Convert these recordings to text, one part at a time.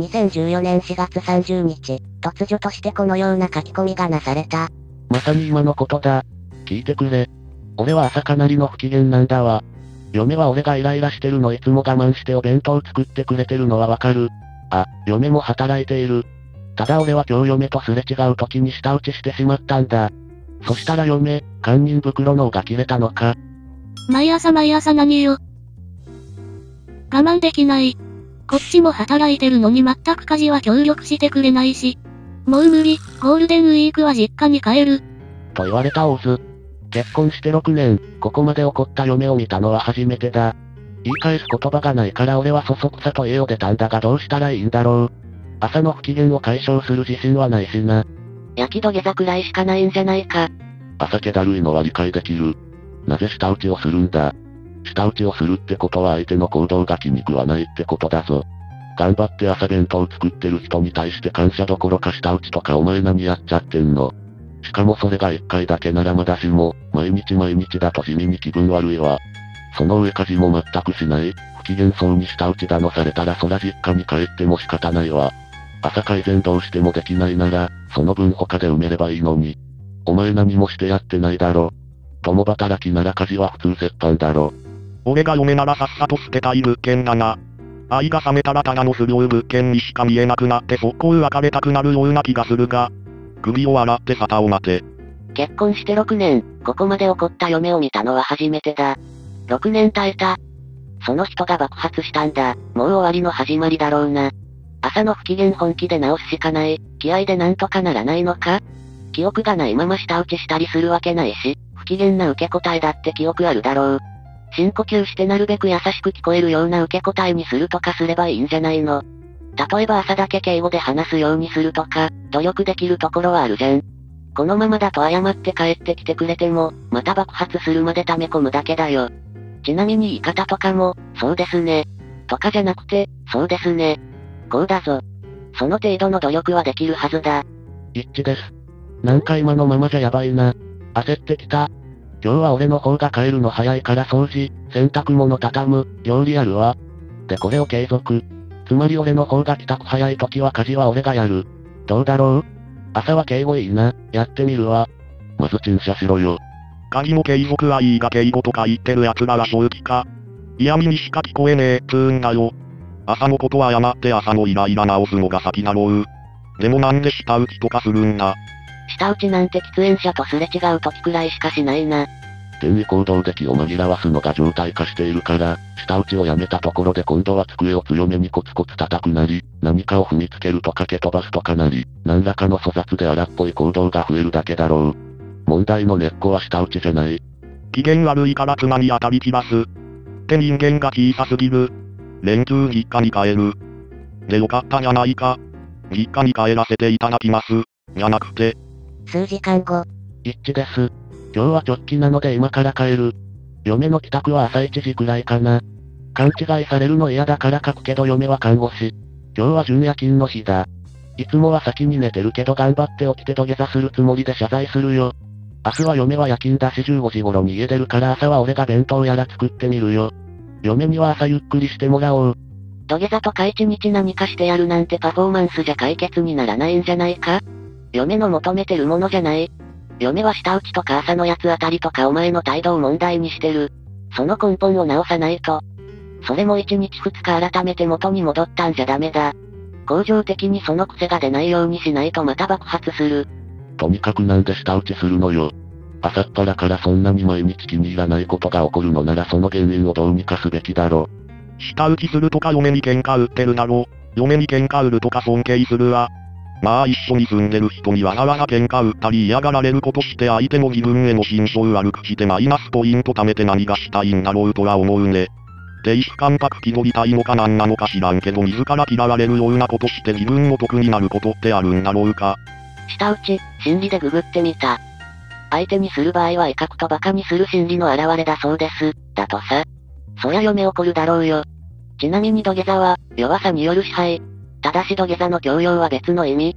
2014年4月30日、突如としてこのような書き込みがなされた。まさに今のことだ。聞いてくれ。俺は朝かなりの不機嫌なんだわ。嫁は俺がイライラしてるのいつも我慢してお弁当作ってくれてるのはわかる。あ、嫁も働いている。ただ俺は今日嫁とすれ違う時に舌打ちしてしまったんだ。そしたら嫁、堪忍袋の尾が切れたのか。毎朝毎朝何よ。我慢できない。こっちも働いてるのに全く家事は協力してくれないし。もう無理、ゴールデンウィークは実家に帰る。と言われたオズ。結婚して6年、ここまで怒った嫁を見たのは初めてだ。言い返す言葉がないから俺はそそくさと家を出たんだがどうしたらいいんだろう。朝の不機嫌を解消する自信はないしな。焼き土下座くらいしかないんじゃないか。朝気だるいのは理解できる。なぜ舌打ちをするんだ舌打ちをするってことは相手の行動が気に食わないってことだぞ。頑張って朝弁当作ってる人に対して感謝どころか舌打ちとかお前何やっちゃってんの。しかもそれが一回だけならまだしも、毎日毎日だと地味に気分悪いわ。その上家事も全くしない、不機嫌そうに舌打ちだのされたらそら実家に帰っても仕方ないわ。朝改善どうしてもできないなら、その分他で埋めればいいのに。お前何もしてやってないだろ。共働きなら家事は普通折半だろ。俺が嫁ならさっさと捨てたい物件だな。愛が冷めたらただの不良物件にしか見えなくなって速攻別れたくなるような気がするが、首を洗って沙汰を待て。結婚して6年、ここまで怒った嫁を見たのは初めてだ。6年耐えた。その人が爆発したんだ。もう終わりの始まりだろうな。朝の不機嫌本気で直すしかない。気合でなんとかならないのか記憶がないまま舌打ちしたりするわけないし、不機嫌な受け答えだって記憶あるだろう。深呼吸してなるべく優しく聞こえるような受け答えにするとかすればいいんじゃないの？例えば朝だけ敬語で話すようにするとか、努力できるところはあるじゃん。このままだと謝って帰ってきてくれても、また爆発するまで溜め込むだけだよ。ちなみに言い方とかも、そうですね。とかじゃなくて、そうですね。こうだぞ。その程度の努力はできるはずだ。一致です。なんか今のままじゃやばいな。焦ってきた。今日は俺の方が帰るの早いから掃除、洗濯物畳む、料理やるわ。でこれを継続。つまり俺の方が帰宅早い時は家事は俺がやる。どうだろう？朝は敬語いいな、やってみるわ。まず陳謝しろよ。鍵も継続はいいが敬語とか言ってる奴らは正気か。嫌味にしか聞こえねえ、つーんだよ。朝のことは謝って朝のイライラ直すのが先だろう。でもなんで舌打ちとかするんだ？舌打ちなんて喫煙者とすれ違う時くらいしかしないな。転移行動で気を紛らわすのが常態化しているから、舌打ちをやめたところで今度は机を強めにコツコツ叩くなり、何かを踏みつけるとか蹴飛ばすとかなり、何らかの粗雑で荒っぽい行動が増えるだけだろう。問題の根っこは舌打ちじゃない。機嫌悪いから妻に当たり散らす。って人間が小さすぎる。連休実家に帰る。でよかったじゃないか。実家に帰らせていただきます。じゃなくて、数時間後。一致です。今日は直帰なので今から帰る。嫁の帰宅は朝1時くらいかな。勘違いされるの嫌だから書くけど嫁は看護師。今日は準夜勤の日だ。いつもは先に寝てるけど頑張って起きて土下座するつもりで謝罪するよ。明日は嫁は夜勤だし15時頃に家出るから朝は俺が弁当やら作ってみるよ。嫁には朝ゆっくりしてもらおう。土下座とか一日何かしてやるなんてパフォーマンスじゃ解決にならないんじゃないか？嫁の求めてるものじゃない。嫁は舌打ちとか朝のやつあたりとかお前の態度を問題にしてる。その根本を直さないと。それも1日2日改めて元に戻ったんじゃダメだ。恒常的にその癖が出ないようにしないとまた爆発する。とにかくなんで舌打ちするのよ。朝っぱらからそんなに毎日気に入らないことが起こるのならその原因をどうにかすべきだろ。舌打ちするとか嫁に喧嘩売ってるだろ。嫁に喧嘩売るとか尊敬するわ。まあ一緒に住んでる人にわざわざ喧嘩売ったり嫌がられることして相手も自分への心象悪くしてマイナスポイント貯めて何がしたいんだろうとは思うね。低視感覚気取りたいのか何なのか知らんけど自ら嫌われるようなことして自分も得になることってあるんだろうか。下打ち、心理でググってみた。相手にする場合は威嚇と馬鹿にする心理の表れだそうです。だとさ。そりゃ嫁怒るだろうよ。ちなみに土下座は、弱さによる支配、ただし土下座の強要は別の意味。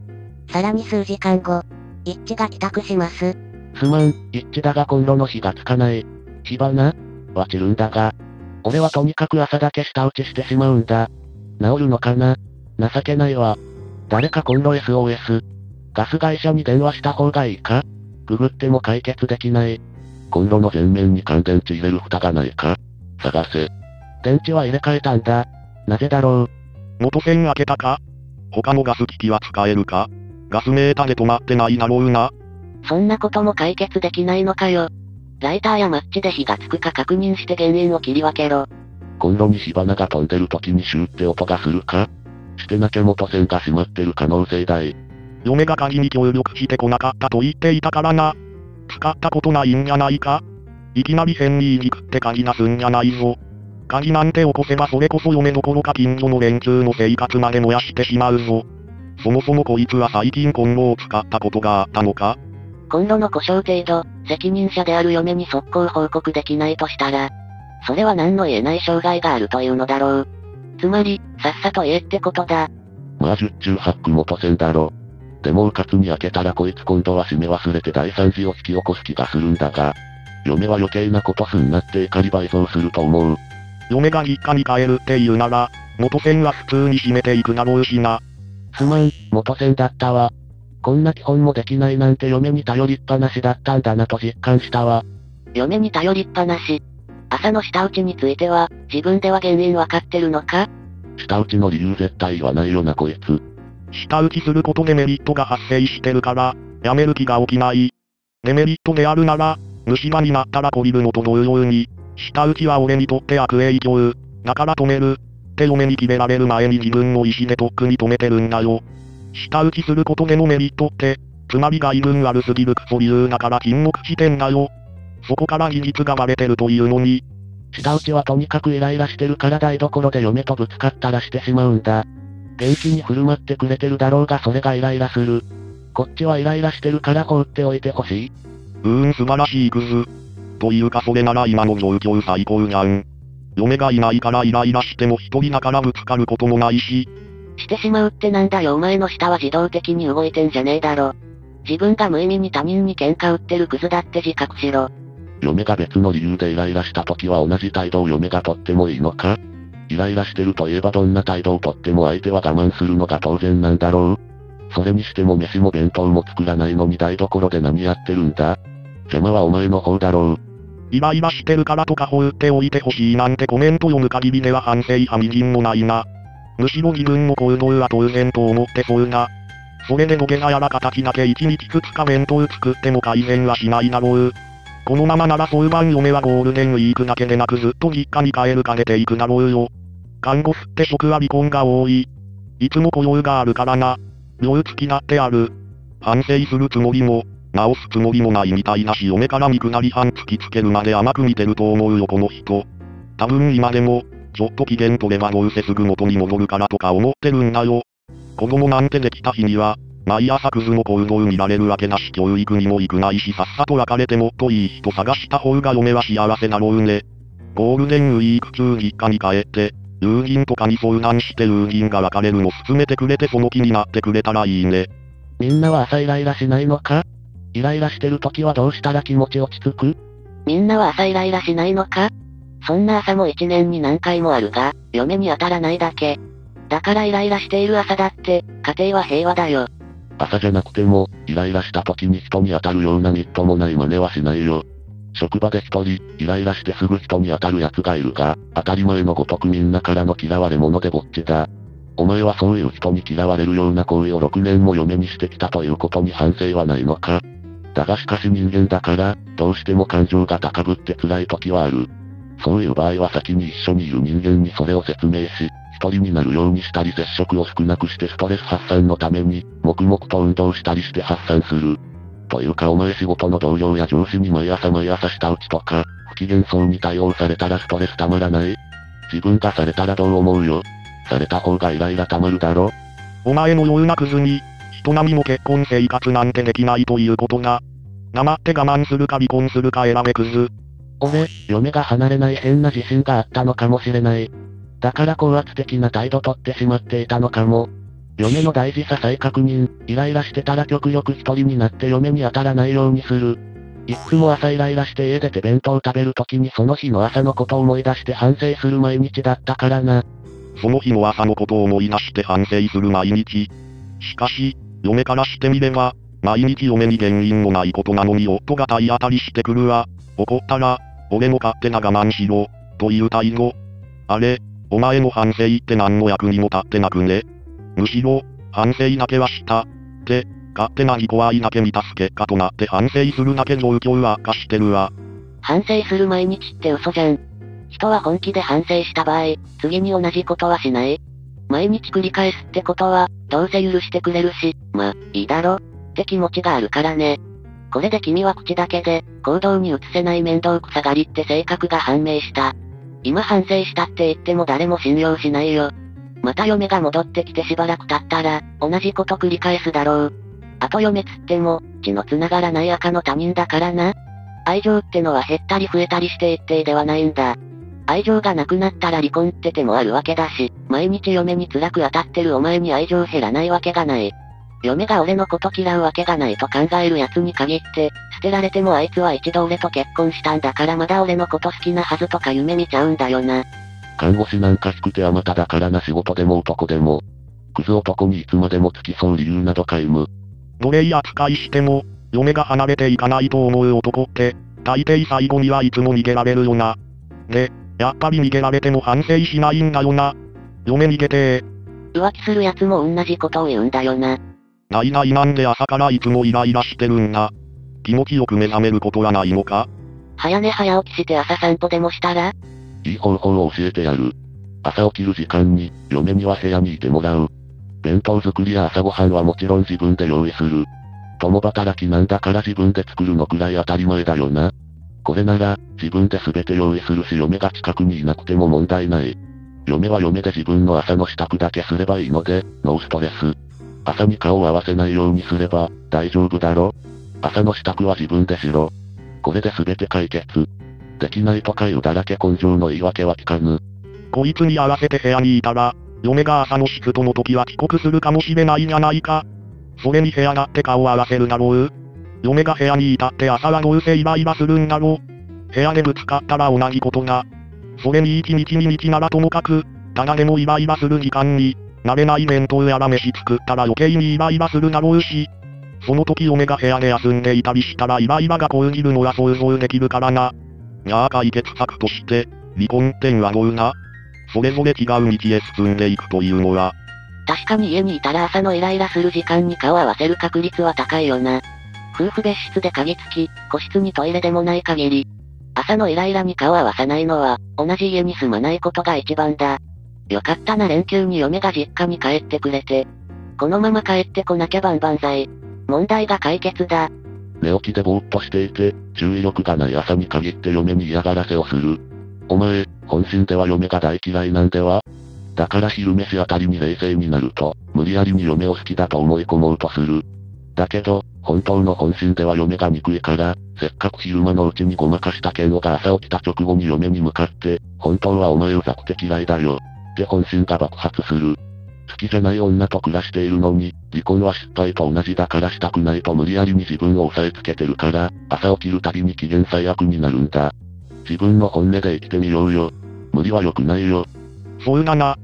さらに数時間後、一致が帰宅します。すまん、一致だがコンロの火がつかない。火花は散るんだが。俺はとにかく朝だけ舌打ちしてしまうんだ。治るのかな？情けないわ。誰かコンロ SOS。ガス会社に電話した方がいいか？ググっても解決できない。コンロの前面に乾電池入れる蓋がないか？探せ。電池は入れ替えたんだ。なぜだろう？元栓開けたか？他のガス機器は使えるか？ガスメーターで止まってないだろうな。そんなことも解決できないのかよ。ライターやマッチで火がつくか確認して原因を切り分けろ。コンロに火花が飛んでる時にシューって音がするか？してなきゃ元栓が閉まってる可能性大。嫁が鍵に協力してこなかったと言っていたからな。使ったことないんじゃないか？いきなり線に行くって鍵なすんじゃないぞ。鍵なんて起こせばそれこそ嫁どころか近所の連中の生活まで燃やしてしまうぞ。そもそもこいつは最近コンロを使ったことがあったのか？コンロの故障程度、責任者である嫁に速攻報告できないとしたら、それは何の言えない障害があるというのだろう。つまり、さっさと言えってことだ。まあ十中八九元栓だろ。でもうかつに開けたらこいつ今度は閉め忘れて大惨事を引き起こす気がするんだが、嫁は余計なことすんなって怒り倍増すると思う。嫁が実家に帰るって言うなら、元栓は普通に閉めていくだろうしな。すまん、元栓だったわ。こんな基本もできないなんて嫁に頼りっぱなしだったんだなと実感したわ。嫁に頼りっぱなし。朝の下打ちについては、自分では原因わかってるのか？下打ちの理由絶対言わないよなこいつ。下打ちすることでメリットが発生してるから、やめる気が起きない。デメリットであるなら、虫歯になったらこびるのと同様に、下打ちは俺にとって悪影響。だから止める。って嫁に決められる前に自分の意思でとっくに止めてるんだよ。下打ちすることでのメリットって、つまり外軍悪すぎるクソ理由だから沈黙してんだよ。そこから事実がバレてるというのに、下打ちはとにかくイライラしてるから台所で嫁とぶつかったらしてしまうんだ。元気に振る舞ってくれてるだろうがそれがイライラする。こっちはイライラしてるから放っておいてほしい。うーん素晴らしいクズ。というかそれなら今の状況最高じゃん。嫁がいないからイライラしても一人だからぶつかることもないし、してしまうってなんだよお前の舌は自動的に動いてんじゃねえだろ。自分が無意味に他人に喧嘩売ってるクズだって自覚しろ。嫁が別の理由でイライラした時は同じ態度を嫁がとってもいいのか？イライラしてるといえばどんな態度をとっても相手は我慢するのが当然なんだろう？それにしても飯も弁当も作らないのに台所で何やってるんだ？邪魔はお前の方だろう。イライラしてるからとか放っておいてほしいなんてコメント読む限りでは反省はみじんもないな。むしろ自分の行動は当然と思ってそうな。それで土下座やら形だけ1日2日弁当作っても改善はしないだろう。このままなら早晩嫁はゴールデンウィークだけでなくずっと実家に帰るか出ていくだろうよ。看護師って職は離婚が多い。いつも雇用があるからな。病付きだってある。反省するつもりも、直すつもりもないみたいだし嫁から肉なり半突きつけるまで甘く見てると思うよこの人。多分今でも、ちょっと機嫌取ればどうせすぐ元に戻るからとか思ってるんだよ。子供なんてできた日には、毎朝クズの行動見られるわけだし教育にも行くないしさっさと別れてもっといい人探した方が嫁は幸せだろうね。ゴールデンウィーク中実家に帰って、友人とかに相談して友人が別れるの勧めてくれてその気になってくれたらいいね。みんなは朝イライラしないのか？イライラしてる時はどうしたら気持ち落ち着く？みんなは朝イライラしないのか？そんな朝も一年に何回もあるが、嫁に当たらないだけ。だからイライラしている朝だって、家庭は平和だよ。朝じゃなくても、イライラした時に人に当たるようなみっともない真似はしないよ。職場で一人、イライラしてすぐ人に当たる奴がいるが、当たり前のごとくみんなからの嫌われ者でぼっちだ。お前はそういう人に嫌われるような行為を6年も嫁にしてきたということに反省はないのか？だがしかし人間だから、どうしても感情が高ぶって辛い時はある。そういう場合は先に一緒にいる人間にそれを説明し、一人になるようにしたり接触を少なくしてストレス発散のために、黙々と運動したりして発散する。というかお前仕事の同僚や上司に毎朝毎朝下打ちとか、不機嫌そうに対応されたらストレスたまらない自分がされたらどう思うよされた方がイライラたまるだろお前のようなクズに、人並みの結婚生活なんてできないということが、黙って我慢するか離婚するか選べクズ。俺、嫁が離れない変な自信があったのかもしれない。だから高圧的な態度取ってしまっていたのかも。嫁の大事さ再確認、イライラしてたら極力一人になって嫁に当たらないようにする。いつも朝イライラして家出て弁当食べる時にその日の朝のことを思い出して反省する毎日だったからな。その日の朝のことを思い出して反省する毎日。しかし、嫁からしてみれば、毎日嫁に原因のないことなのに夫が体当たりしてくるわ。怒ったら、俺の勝手な我慢しろ、という態度。あれ、お前の反省って何の役にも立ってなくね。むしろ、反省だけはした。って、勝手なぎこ愛だけ満たす結果となって反省するだけ状況は悪化してるわ。反省する毎日って嘘じゃん。人は本気で反省した場合、次に同じことはしない。毎日繰り返すってことは、どうせ許してくれるし、ま、いいだろ、って気持ちがあるからね。これで君は口だけで、行動に移せない面倒くさがりって性格が判明した。今反省したって言っても誰も信用しないよ。また嫁が戻ってきてしばらく経ったら、同じこと繰り返すだろう。あと嫁つっても、血の繋がらない赤の他人だからな。愛情ってのは減ったり増えたりして一定ではないんだ。愛情がなくなったら離婚って手もあるわけだし、毎日嫁に辛く当たってるお前に愛情減らないわけがない。嫁が俺のこと嫌うわけがないと考える奴に限って、捨てられてもあいつは一度俺と結婚したんだからまだ俺のこと好きなはずとか夢見ちゃうんだよな。看護師なんか低くてあまただからな仕事でも男でも。クズ男にいつまでも付き添う理由など皆無。奴隷扱いしても、嫁が離れていかないと思う男って、大抵最後にはいつも逃げられるよな。で、やっぱり逃げられても反省しないんだよな。嫁逃げて浮気する奴も同じことを言うんだよな。ないないなんで朝からいつもイライラしてるんだ。気持ちよく目覚めることはないのか？早寝早起きして朝散歩でもしたら？いい方法を教えてやる。朝起きる時間に、嫁には部屋にいてもらう。弁当作りや朝ごはんはもちろん自分で用意する。共働きなんだから自分で作るのくらい当たり前だよな。これなら、自分で全て用意するし嫁が近くにいなくても問題ない。嫁は嫁で自分の朝の支度だけすればいいので、ノーストレス。朝に顔を合わせないようにすれば、大丈夫だろ朝の支度は自分でしろ。これで全て解決。できないとかいうだらけ根性の言い訳は聞かぬ。こいつに合わせて部屋にいたら、嫁が朝のシフトの時は帰国するかもしれないじゃないか。それに部屋だって顔を合わせるだろう。嫁が部屋にいたって朝はどうせイライラするんだろ。部屋でぶつかったら同じことが。それに一日に日ならともかく、ただでもイライラする時間に、慣れない弁当やら飯作ったら余計にイライラするだろうし、その時嫁が部屋で休んでいたりしたらイライラがこうぎるのは想像できるからな。じゃあ解決策として、離婚ってんはどうなそれぞれ違う道へ進んでいくというのは。確かに家にいたら朝のイライラする時間に顔合わせる確率は高いよな。夫婦別室で鍵付き、個室にトイレでもない限り。朝のイライラに顔合わさないのは、同じ家に住まないことが一番だ。よかったな連休に嫁が実家に帰ってくれて。このまま帰ってこなきゃバンバン剤。問題が解決だ。寝起きでぼーっとしていて、注意力がない朝に限って嫁に嫌がらせをする。お前、本心では嫁が大嫌いなんでは？だから昼飯あたりに冷静になると、無理やりに嫁を好きだと思い込もうとする。だけど、本当の本心では嫁が憎いから、せっかく昼間のうちにごまかした剣をが朝起きた直後に嫁に向かって、本当はお前うざくて嫌いだよ。って本心が爆発する。好きじゃない女と暮らしているのに、離婚は失敗と同じだからしたくないと無理やりに自分を抑えつけてるから、朝起きるたびに機嫌最悪になるんだ。自分の本音で生きてみようよ。無理は良くないよ。そうだな。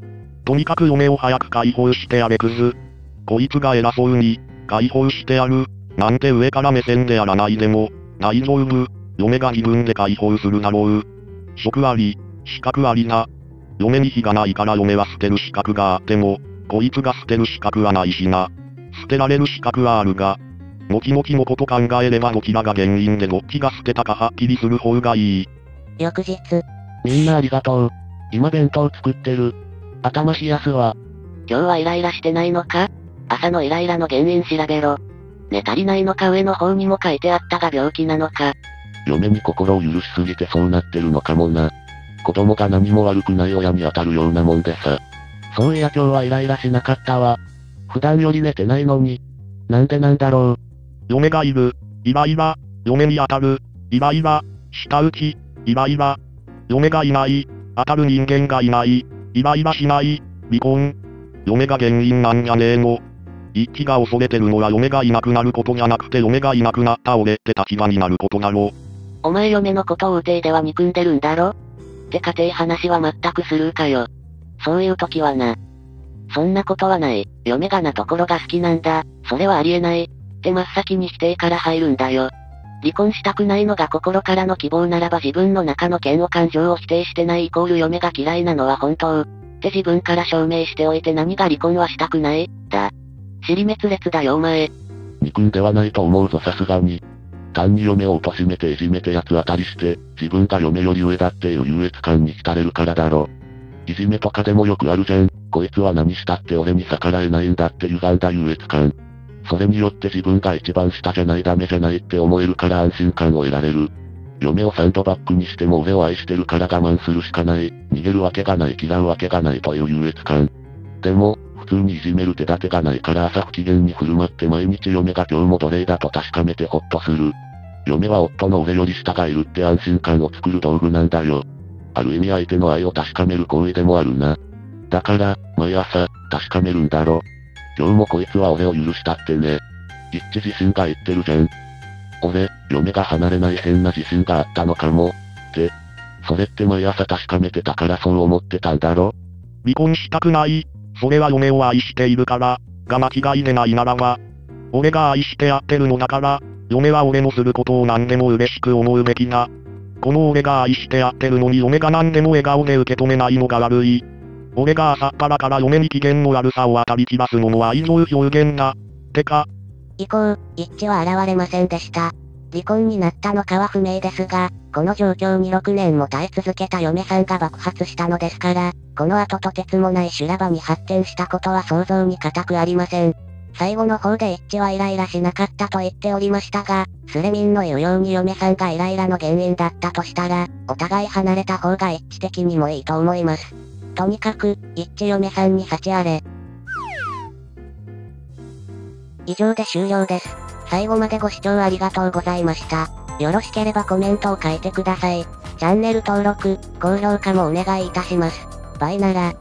とにかく嫁を早く解放してやれくず。こいつが偉そうに、解放してやる。なんて上から目線でやらないでも、大丈夫。嫁が自分で解放するだろう。職あり、資格ありな。嫁に非がないから嫁は捨てる資格があっても、こいつが捨てる資格はないしな。捨てられる資格はあるが、後々のこと考えればどちらが原因でどっちが捨てたかはっきりする方がいい。翌日。みんなありがとう。今弁当作ってる。頭冷やすわ。今日はイライラしてないのか？朝のイライラの原因調べろ。寝足りないのか上の方にも書いてあったが病気なのか。嫁に心を許しすぎてそうなってるのかもな。子供が何も悪くない親に当たるようなもんでさ。そういや今日はイライラしなかったわ。普段より寝てないのに。なんでなんだろう。嫁がいる。イライラ。嫁に当たる。イライラ。舌打ち。イライラ。嫁がいない。当たる人間がいない。イライラしない。離婚。嫁が原因なんじゃねえの。一気が恐れてるのは嫁がいなくなることじゃなくて嫁がいなくなった俺って立場になることだろ。お前嫁のことをうてでは憎んでるんだろ？って家庭話は全くスルーかよ。そういう時はな。そんなことはない。嫁がなところが好きなんだ。それはありえない。って真っ先に否定から入るんだよ。離婚したくないのが心からの希望ならば自分の中の嫌悪感情を否定してないイコール嫁が嫌いなのは本当。って自分から証明しておいて何が離婚はしたくない？だ。尻滅裂だよお前。憎んではないと思うぞさすがに。単に嫁を貶めていじめて八つ当たりして、自分が嫁より上だっていう優越感に浸れるからだろ。いじめとかでもよくあるじゃん。こいつは何したって俺に逆らえないんだって歪んだ優越感。それによって自分が一番下じゃないダメじゃないって思えるから安心感を得られる。嫁をサンドバッグにしても俺を愛してるから我慢するしかない。逃げるわけがない、嫌うわけがないという優越感。でも、通にいじめる手立てがないから朝不機嫌に振る舞って毎日嫁が今日も奴隷だと確かめてほっとする。嫁は夫の俺より下がいるって安心感を作る道具なんだよ。ある意味相手の愛を確かめる行為でもあるな。だから、毎朝、確かめるんだろ。今日もこいつは俺を許したってね。一致自身が言ってるじゃん。俺、嫁が離れない変な自信があったのかも。って。それって毎朝確かめてたからそう思ってたんだろ離婚したくない。それは嫁を愛しているから、が間違いでないならば。俺が愛してやってるのだから、嫁は俺のすることを何でも嬉しく思うべきな。この俺が愛してやってるのに嫁が何でも笑顔で受け止めないのが悪い。俺が朝っぱらから嫁に機嫌の悪さを当たり散らすのも愛情表現だ。てか。以降、一致は現れませんでした。離婚になったのかは不明ですが、この状況に6年も耐え続けた嫁さんが爆発したのですから、この後とてつもない修羅場に発展したことは想像に難くありません。最後の方で一致はイライラしなかったと言っておりましたが、スレミンの言うように嫁さんがイライラの原因だったとしたら、お互い離れた方が一致的にもいいと思います。とにかく、一致嫁さんに幸あれ。以上で終了です。最後までご視聴ありがとうございました。よろしければコメントを書いてください。チャンネル登録、高評価もお願いいたします。バイなら。